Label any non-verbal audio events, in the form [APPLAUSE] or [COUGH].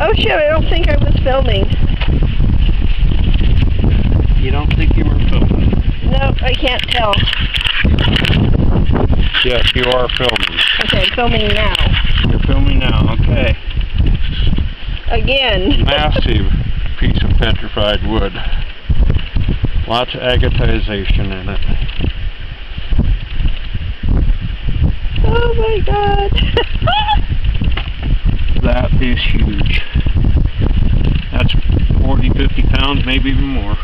Oh, shit, I don't think I was filming. You don't think you were filming? Nope, I can't tell. Yes, you are filming. Okay, I'm filming now. You're filming now, okay. Again. Massive piece of petrified wood. Lots of agatization in it. Oh my god. [LAUGHS] That is huge. That's 40, 50 pounds, maybe even more.